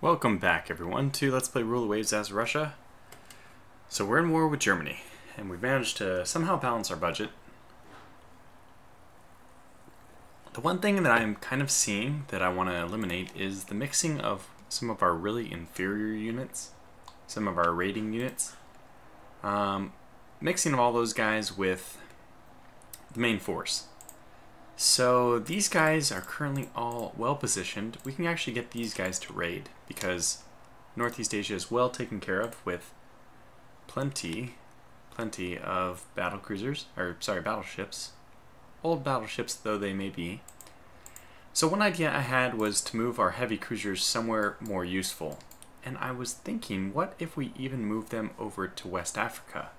Welcome back, everyone, to Let's Play Rule the Waves as Russia. So we're in war with Germany, and we've managed to somehow balance our budget. The one thing that I'm kind of seeing that I want to eliminate is the mixing of some of our really inferior units, some of our raiding units. Um, mixing of all those guys with the main force. So these guys are currently all well positioned. We can actually get these guys to raid because Northeast Asia is well taken care of with plenty, plenty of battle cruisers, or sorry, battleships. Old battleships though they may be. So one idea I had was to move our heavy cruisers somewhere more useful. And I was thinking, what if we even move them over to West Africa?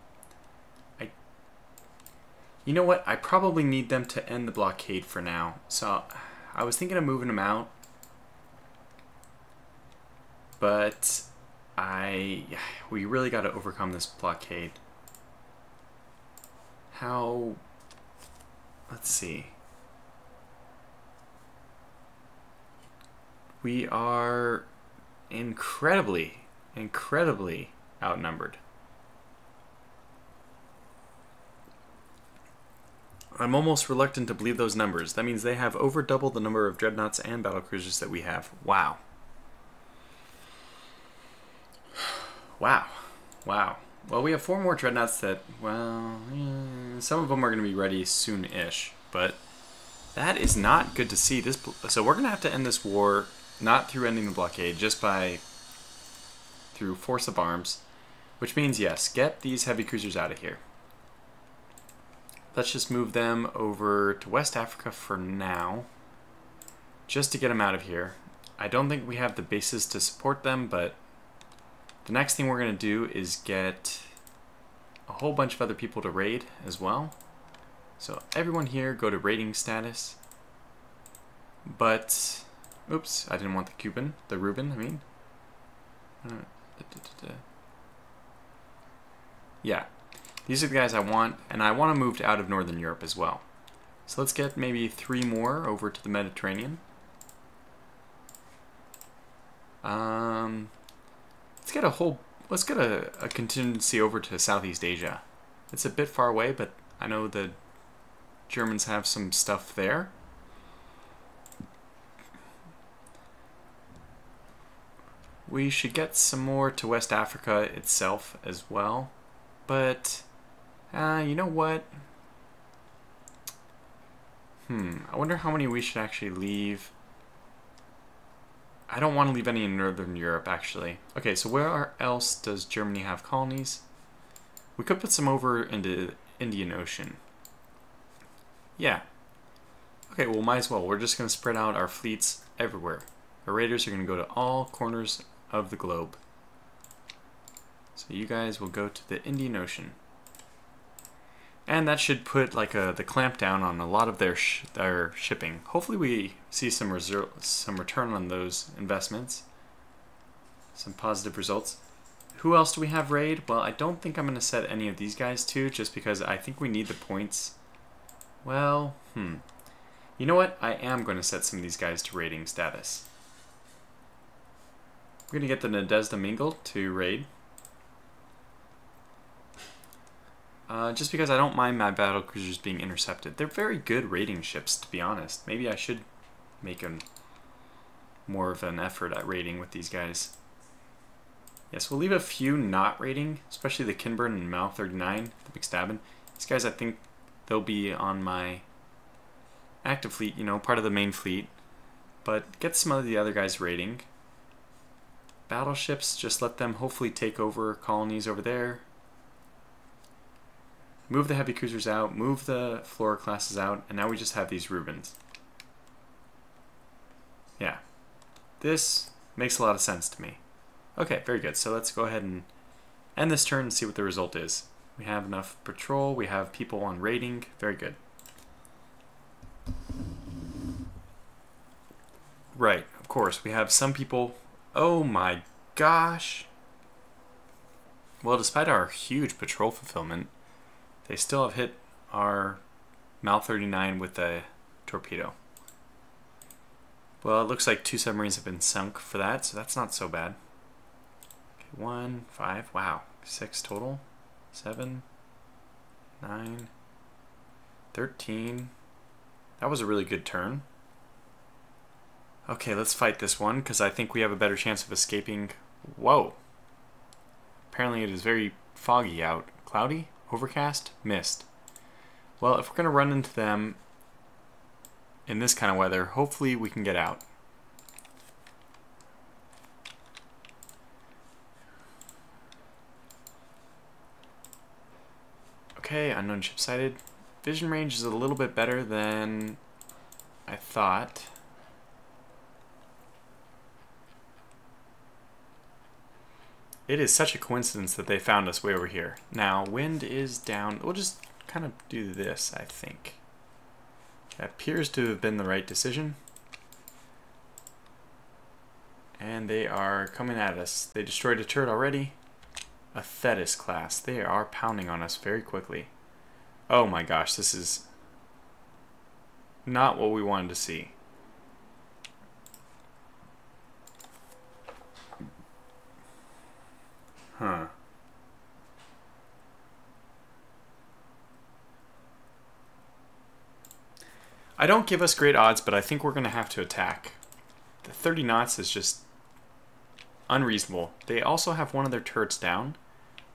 You know what? I probably need them to end the blockade for now. So I was thinking of moving them out. But I we really got to overcome this blockade. How Let's see. We are incredibly incredibly outnumbered. I'm almost reluctant to believe those numbers. That means they have over double the number of dreadnoughts and battlecruisers that we have. Wow. Wow. Wow. Well, we have four more dreadnoughts that, well, eh, some of them are going to be ready soon-ish, but that is not good to see. This, So we're going to have to end this war not through ending the blockade, just by through force of arms, which means, yes, get these heavy cruisers out of here. Let's just move them over to West Africa for now, just to get them out of here. I don't think we have the bases to support them, but the next thing we're going to do is get a whole bunch of other people to raid as well. So everyone here go to raiding status. But, oops, I didn't want the Cuban, the Reuben, I mean. Uh, yeah, these are the guys I want, and I want to move out of Northern Europe as well. So let's get maybe three more over to the Mediterranean. Um, let's get a whole, let's get a, a contingency over to Southeast Asia. It's a bit far away, but I know the Germans have some stuff there. We should get some more to West Africa itself as well, but uh, you know what? Hmm, I wonder how many we should actually leave. I don't want to leave any in Northern Europe, actually. Okay, so where else does Germany have colonies? We could put some over into the Indian Ocean. Yeah. Okay, well, might as well. We're just going to spread out our fleets everywhere. Our raiders are going to go to all corners of the globe. So you guys will go to the Indian Ocean. And that should put like a, the clamp down on a lot of their sh their shipping. Hopefully we see some some return on those investments. Some positive results. Who else do we have raid? Well, I don't think I'm going to set any of these guys to, just because I think we need the points. Well, hmm. You know what? I am going to set some of these guys to raiding status. We're going to get the Nadezhda Mingul to raid. Uh, just because I don't mind my battle cruisers being intercepted. They're very good raiding ships, to be honest. Maybe I should make a, more of an effort at raiding with these guys. Yes, we'll leave a few not raiding, especially the Kinburn and Mal 39, the McStabin. These guys, I think they'll be on my active fleet, you know, part of the main fleet. But get some of the other guys raiding. Battleships, just let them hopefully take over colonies over there move the heavy cruisers out, move the floor classes out, and now we just have these Rubens. Yeah. This makes a lot of sense to me. Okay, very good. So let's go ahead and end this turn and see what the result is. We have enough patrol, we have people on raiding, very good. Right, of course, we have some people... Oh my gosh! Well, despite our huge patrol fulfillment, they still have hit our Mal 39 with a torpedo. Well, it looks like two submarines have been sunk for that, so that's not so bad. Okay, one, five, wow. Six total. Seven, nine, thirteen. That was a really good turn. Okay, let's fight this one, because I think we have a better chance of escaping. Whoa. Apparently it is very foggy out. Cloudy? Overcast? Mist. Well, if we're going to run into them in this kind of weather, hopefully we can get out. Okay, unknown ship sighted. Vision range is a little bit better than I thought. It is such a coincidence that they found us way over here. Now, wind is down. We'll just kind of do this, I think. That appears to have been the right decision. And they are coming at us. They destroyed a turret already. A Thetis class. They are pounding on us very quickly. Oh my gosh, this is not what we wanted to see. Huh. I don't give us great odds, but I think we're going to have to attack. The 30 knots is just unreasonable. They also have one of their turrets down,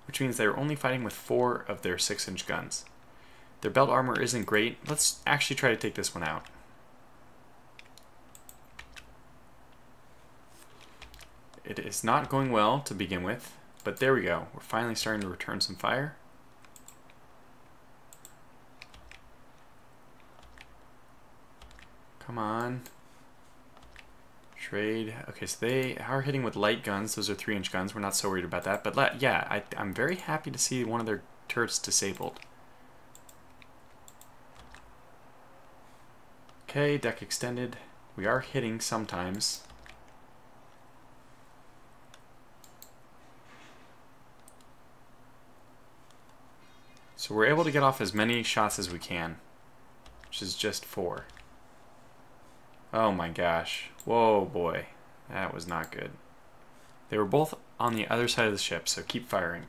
which means they're only fighting with four of their 6-inch guns. Their belt armor isn't great. Let's actually try to take this one out. It is not going well to begin with. But there we go. We're finally starting to return some fire. Come on. Trade. Okay, so they are hitting with light guns. Those are 3-inch guns. We're not so worried about that. But let, yeah, I, I'm very happy to see one of their turrets disabled. Okay, deck extended. We are hitting sometimes. So we're able to get off as many shots as we can, which is just four. Oh my gosh. Whoa, boy. That was not good. They were both on the other side of the ship, so keep firing.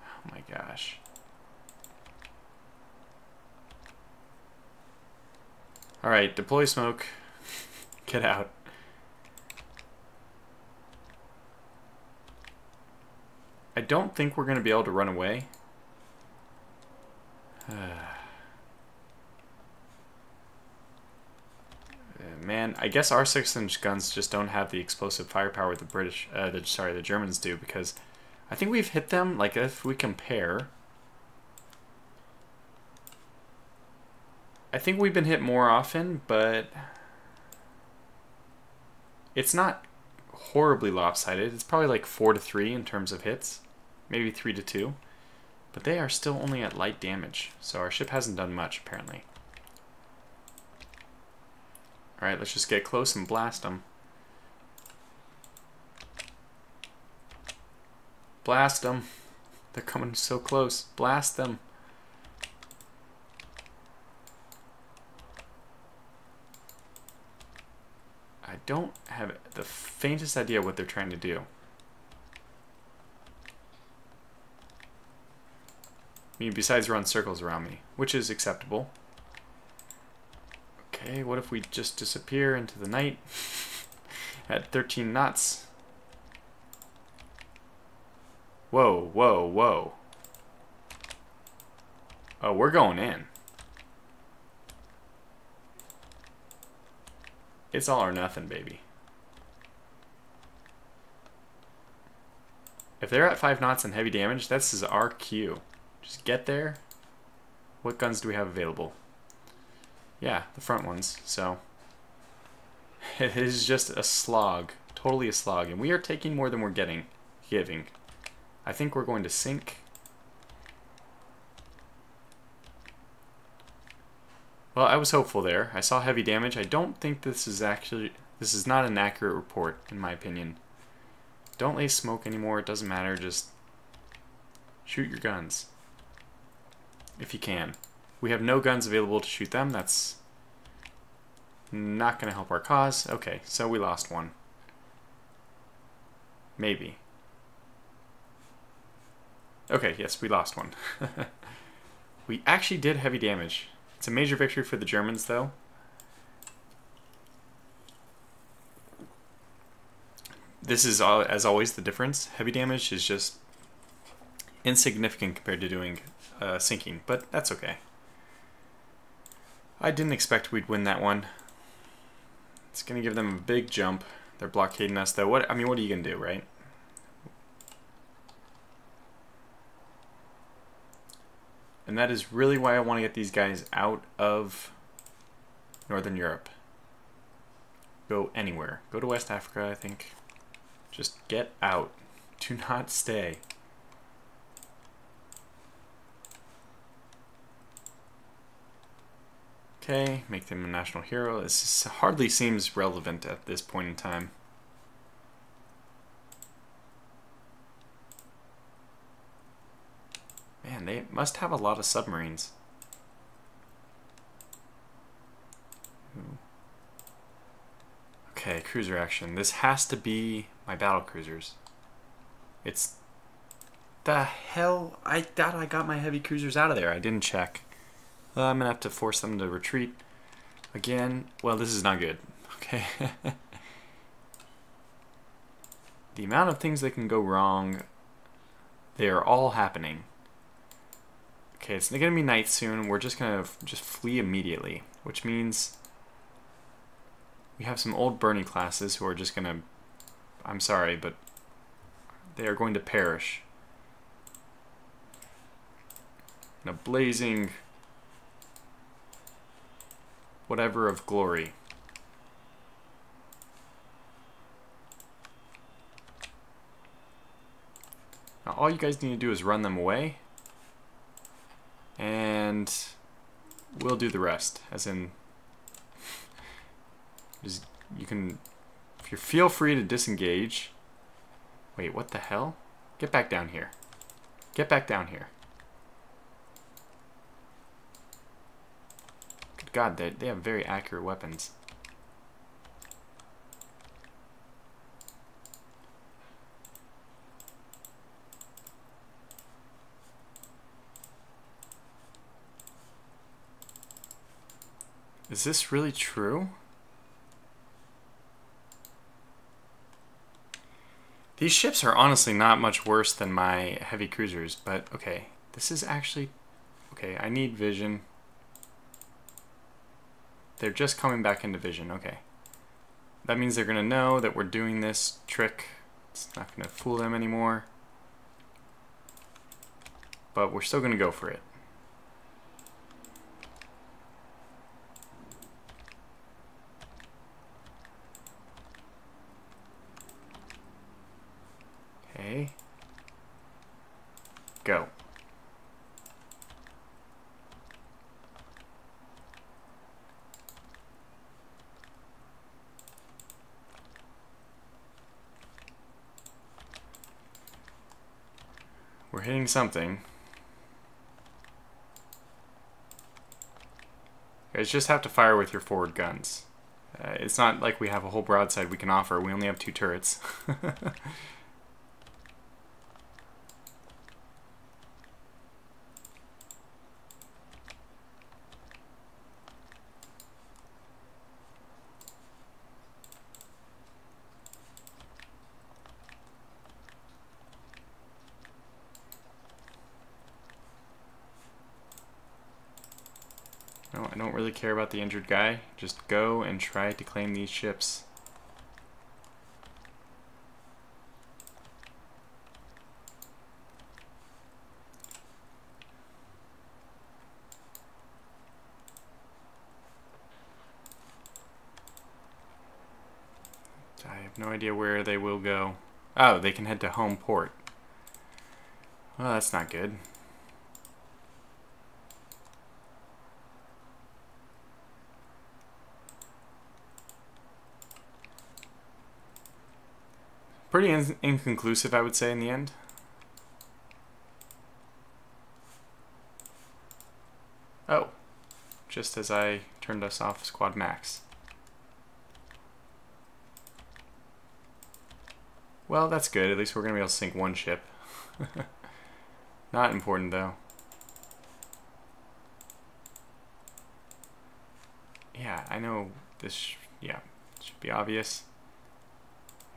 Oh my gosh. Alright, deploy smoke. Get out. I don't think we're going to be able to run away. Man, I guess our six-inch guns just don't have the explosive firepower the British, uh, the, sorry, the Germans do because I think we've hit them. Like if we compare, I think we've been hit more often, but it's not horribly lopsided. It's probably like four to three in terms of hits maybe 3 to 2. But they are still only at light damage, so our ship hasn't done much, apparently. Alright, let's just get close and blast them. Blast them. They're coming so close. Blast them. I don't have the faintest idea what they're trying to do. I mean, besides run circles around me, which is acceptable. Okay, what if we just disappear into the night at 13 knots? Whoa, whoa, whoa. Oh, we're going in. It's all or nothing, baby. If they're at 5 knots and heavy damage, this is cue. Just get there. What guns do we have available? Yeah, the front ones. So it is just a slog. Totally a slog. And we are taking more than we're getting, giving. I think we're going to sink. Well, I was hopeful there. I saw heavy damage. I don't think this is actually... This is not an accurate report, in my opinion. Don't lay smoke anymore. It doesn't matter. Just shoot your guns if you can. We have no guns available to shoot them. That's not going to help our cause. Okay, so we lost one. Maybe. Okay, yes, we lost one. we actually did heavy damage. It's a major victory for the Germans, though. This is, as always, the difference. Heavy damage is just insignificant compared to doing uh, sinking, but that's okay. I didn't expect we'd win that one. It's going to give them a big jump. They're blockading us, though. What I mean, what are you going to do, right? And that is really why I want to get these guys out of Northern Europe. Go anywhere. Go to West Africa, I think. Just get out. Do not stay. Okay, make them a national hero. This hardly seems relevant at this point in time. Man, they must have a lot of submarines. Okay, cruiser action. This has to be my battle cruisers. It's... The hell? I thought I got my heavy cruisers out of there. I didn't check. Uh, I'm going to have to force them to retreat. Again, well, this is not good. Okay. the amount of things that can go wrong, they are all happening. Okay, it's going to be night soon. We're just going to just flee immediately, which means we have some old Bernie classes who are just going to, I'm sorry, but they are going to perish. In a blazing whatever of glory. Now all you guys need to do is run them away and we'll do the rest. As in, just you can, if you feel free to disengage. Wait, what the hell? Get back down here. Get back down here. God, they, have very accurate weapons. Is this really true? These ships are honestly not much worse than my heavy cruisers, but okay. This is actually... Okay, I need vision. They're just coming back into vision, okay. That means they're going to know that we're doing this trick. It's not going to fool them anymore. But we're still going to go for it. Okay. Go. We're something. You guys just have to fire with your forward guns. Uh, it's not like we have a whole broadside we can offer. We only have two turrets. I don't really care about the injured guy. Just go and try to claim these ships. I have no idea where they will go. Oh, they can head to home port. Well, that's not good. Pretty in inconclusive, I would say, in the end. Oh. just as I turned us off squad max. Well, that's good. At least we're going to be able to sink one ship. Not important, though. Yeah, I know this, yeah, should be obvious.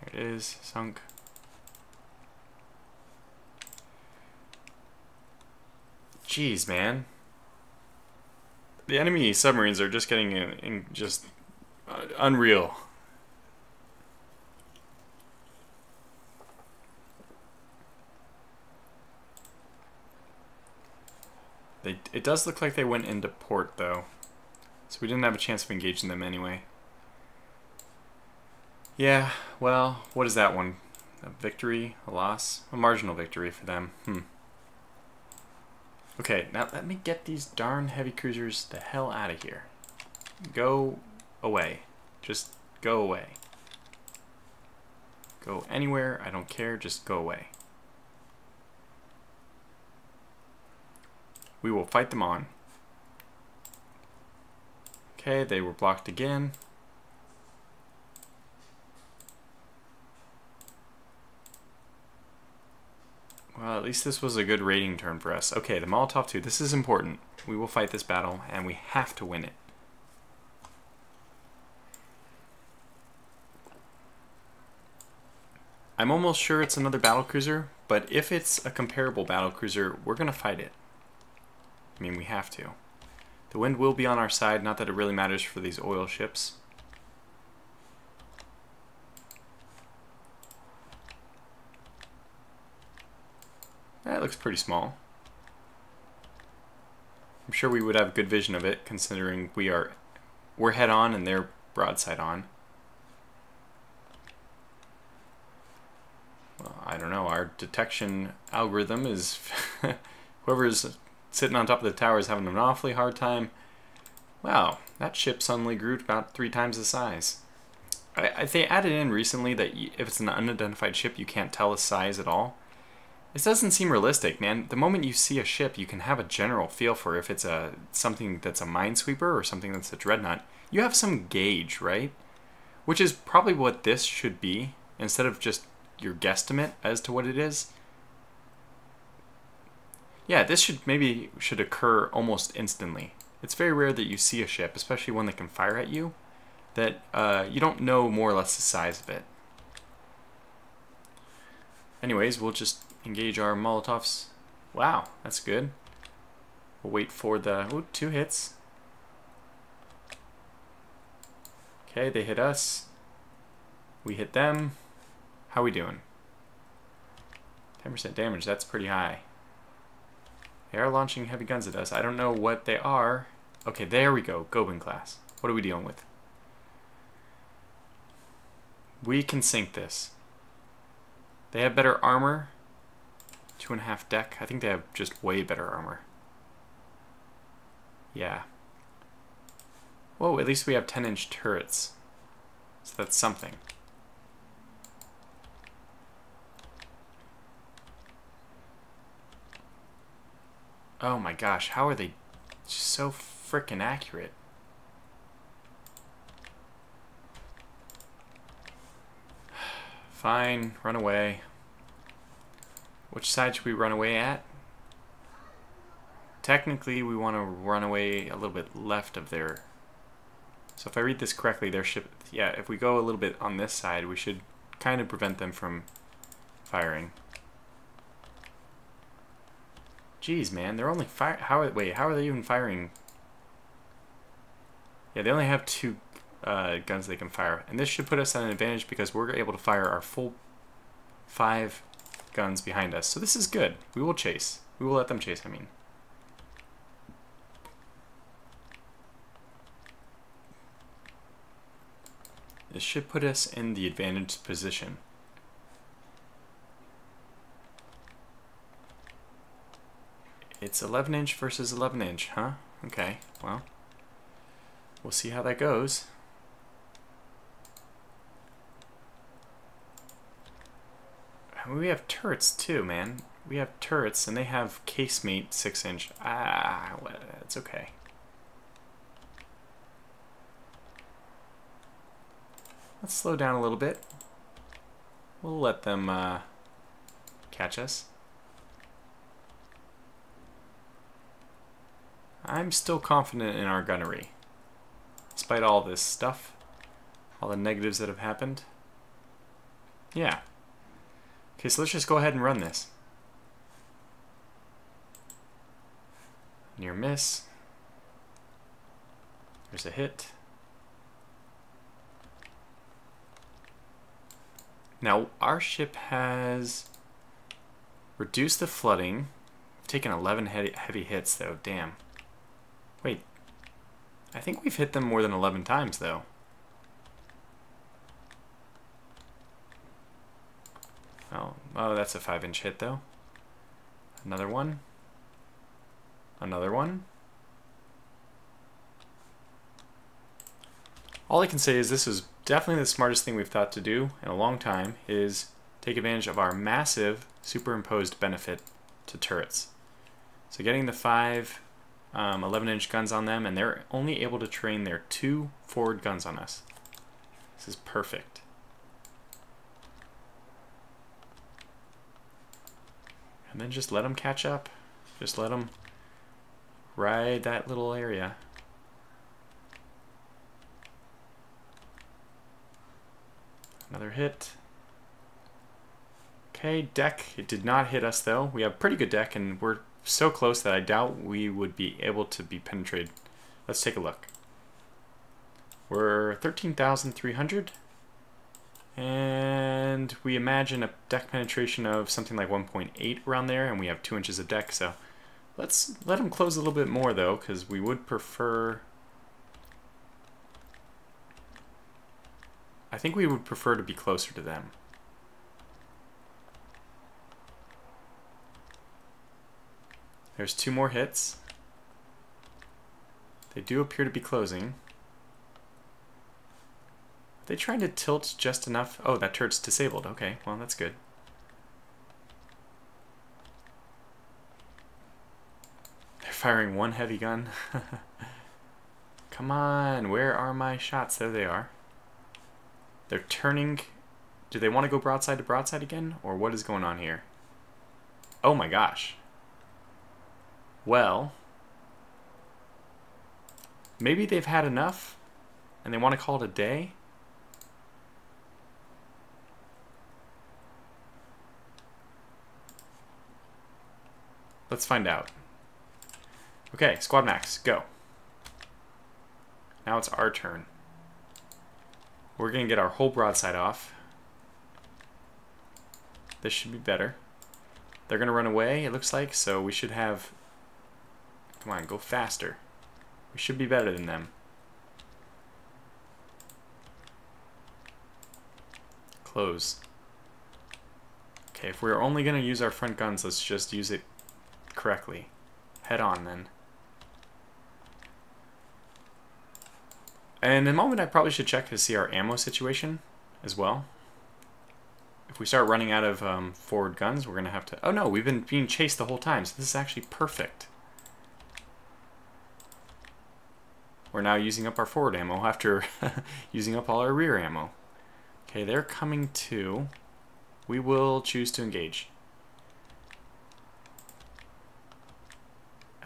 It is, sunk. Jeez, man. The enemy submarines are just getting in, in just uh, unreal. They, it does look like they went into port, though. So we didn't have a chance of engaging them anyway. Yeah, well, what is that one? A victory? A loss? A marginal victory for them. Hmm. Okay, now let me get these darn heavy cruisers the hell out of here. Go away. Just go away. Go anywhere, I don't care, just go away. We will fight them on. Okay, they were blocked again. At least this was a good rating turn for us. Okay, the Molotov 2. This is important. We will fight this battle, and we have to win it. I'm almost sure it's another battle cruiser, but if it's a comparable battle cruiser, we're going to fight it. I mean, we have to. The wind will be on our side, not that it really matters for these oil ships. Looks pretty small. I'm sure we would have a good vision of it, considering we are we're head on and they're broadside on. Well, I don't know. Our detection algorithm is whoever's sitting on top of the tower is having an awfully hard time. Wow, that ship suddenly grew to about three times the size. I, I, they added in recently that if it's an unidentified ship, you can't tell the size at all. This doesn't seem realistic, man. The moment you see a ship, you can have a general feel for if it's a something that's a minesweeper or something that's a dreadnought. You have some gauge, right? Which is probably what this should be, instead of just your guesstimate as to what it is. Yeah, this should maybe should occur almost instantly. It's very rare that you see a ship, especially one that can fire at you, that uh, you don't know more or less the size of it. Anyways, we'll just engage our Molotovs. Wow, that's good. We'll wait for the... Ooh, two hits. Okay, they hit us. We hit them. How are we doing? 10% damage, that's pretty high. They are launching heavy guns at us. I don't know what they are. Okay, there we go. Goeben class. What are we dealing with? We can sink this. They have better armor. Two and a half deck. I think they have just way better armor. Yeah. Whoa, at least we have 10 inch turrets. So that's something. Oh my gosh, how are they so freaking accurate? Fine, run away. Which side should we run away at? Technically, we want to run away a little bit left of their... So if I read this correctly, their ship... Yeah, if we go a little bit on this side, we should kind of prevent them from firing. Jeez, man, they're only fire. How wait? How are they even firing? Yeah, they only have two uh, guns they can fire, and this should put us at an advantage because we're able to fire our full five guns behind us. So this is good. We will chase. We will let them chase. I mean. This should put us in the advantaged position. It's 11 inch versus 11 inch, huh? Okay, well, we'll see how that goes. we have turrets too, man. We have turrets, and they have casemate six inch. Ah, well, it's okay. Let's slow down a little bit. We'll let them uh, catch us. I'm still confident in our gunnery. Despite all this stuff, all the negatives that have happened. Yeah, Okay, so let's just go ahead and run this. Near miss. There's a hit. Now, our ship has reduced the flooding. taken 11 heavy hits, though. Damn. Wait. I think we've hit them more than 11 times, though. Oh, oh that's a 5-inch hit, though. Another one. Another one. All I can say is this is definitely the smartest thing we've thought to do in a long time is take advantage of our massive superimposed benefit to turrets. So getting the five um, 11 inch guns on them and they're only able to train their two forward guns on us. This is perfect. And then just let them catch up. Just let them ride that little area. Another hit. Okay, deck. It did not hit us though. We have pretty good deck and we're so close that I doubt we would be able to be penetrated. Let's take a look. We're 13,300 and we imagine a deck penetration of something like 1.8 around there and we have 2 inches of deck so let's let them close a little bit more though because we would prefer I think we would prefer to be closer to them. There's two more hits. They do appear to be closing. They trying to tilt just enough? Oh, that turret's disabled. Okay, well, that's good. They're firing one heavy gun. Come on, where are my shots? There they are. They're turning... Do they want to go broadside to broadside again? Or what is going on here? Oh my gosh. Well... Maybe they've had enough and they want to call it a day? Let's find out. Okay, Squad Max, go. Now it's our turn. We're going to get our whole broadside off. This should be better. They're going to run away, it looks like, so we should have... Come on, go faster. We should be better than them. Close. Okay, if we're only going to use our front guns, let's just use it correctly. Head on, then. And in a moment, I probably should check to see our ammo situation as well. If we start running out of um, forward guns, we're going to have to... Oh no, we've been being chased the whole time, so this is actually perfect. We're now using up our forward ammo after using up all our rear ammo. Okay, they're coming to. We will choose to engage.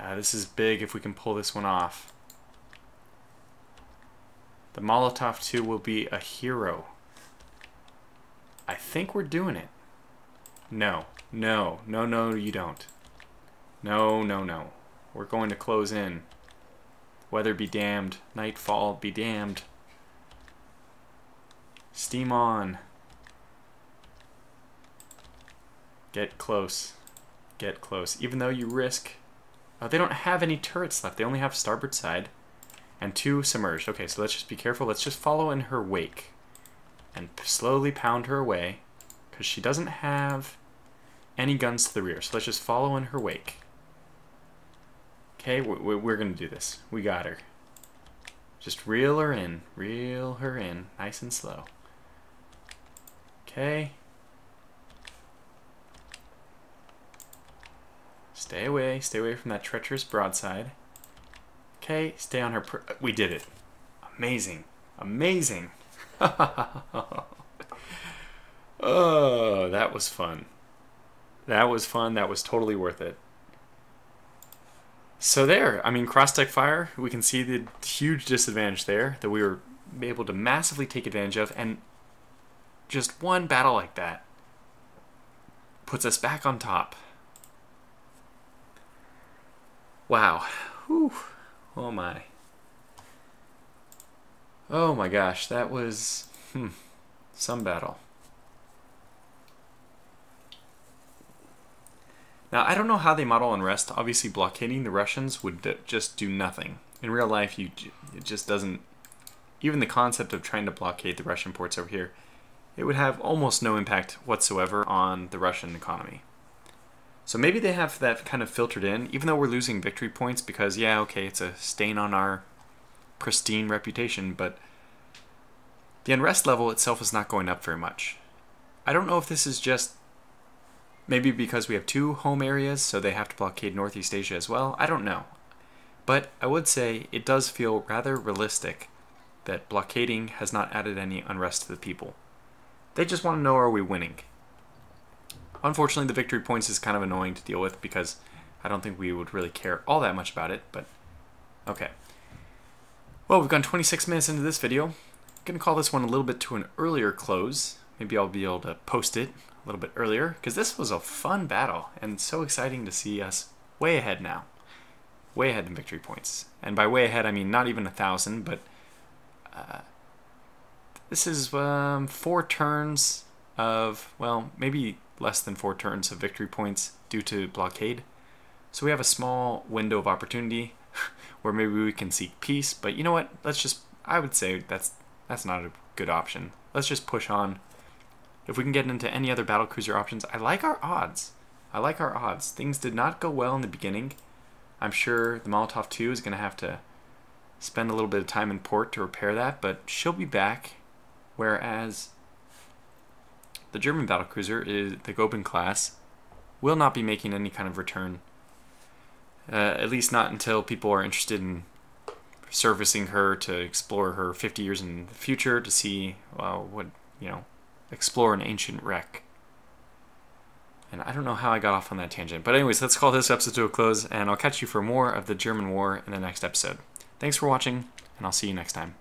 Uh, this is big if we can pull this one off. The Molotov 2 will be a hero. I think we're doing it. No, no, no, no, you don't. No, no, no. We're going to close in. Weather be damned. Nightfall be damned. Steam on. Get close. Get close. Even though you risk... Oh, they don't have any turrets left. They only have starboard side and two submerged. Okay, so let's just be careful. Let's just follow in her wake and slowly pound her away because she doesn't have any guns to the rear. So let's just follow in her wake. Okay, we're going to do this. We got her. Just reel her in. Reel her in. Nice and slow. Okay. Stay away. Stay away from that treacherous broadside. Okay, stay on her. we did it. Amazing. Amazing. oh, that was fun. That was fun. That was totally worth it. So there, I mean, cross-deck fire, we can see the huge disadvantage there that we were able to massively take advantage of, and just one battle like that puts us back on top. Wow. Whew. Oh my. Oh my gosh, that was hmm, some battle. Now, I don't know how they model unrest. Obviously, blockading the Russians would just do nothing. In real life, you it just doesn't... Even the concept of trying to blockade the Russian ports over here, it would have almost no impact whatsoever on the Russian economy. So maybe they have that kind of filtered in, even though we're losing victory points because, yeah, okay, it's a stain on our pristine reputation, but the unrest level itself is not going up very much. I don't know if this is just maybe because we have two home areas, so they have to blockade Northeast Asia as well. I don't know. But I would say it does feel rather realistic that blockading has not added any unrest to the people. They just want to know are we winning? Unfortunately, the victory points is kind of annoying to deal with because I don't think we would really care all that much about it, but okay. Well, we've gone 26 minutes into this video. I'm going to call this one a little bit to an earlier close. Maybe I'll be able to post it a little bit earlier because this was a fun battle and so exciting to see us way ahead now. Way ahead in victory points. And by way ahead, I mean not even a thousand, but uh, this is um, four turns of, well, maybe less than four turns of victory points due to blockade. So we have a small window of opportunity where maybe we can seek peace. But you know what? Let's just, I would say that's that's not a good option. Let's just push on. If we can get into any other battle cruiser options, I like our odds. I like our odds. Things did not go well in the beginning. I'm sure the Molotov 2 is going to have to spend a little bit of time in port to repair that, but she'll be back. Whereas the German battlecruiser, is the Goeben class, will not be making any kind of return. Uh, at least not until people are interested in servicing her to explore her 50 years in the future to see, well, what, you know, explore an ancient wreck. And I don't know how I got off on that tangent. But anyways, let's call this episode to a close, and I'll catch you for more of the German War in the next episode. Thanks for watching, and I'll see you next time.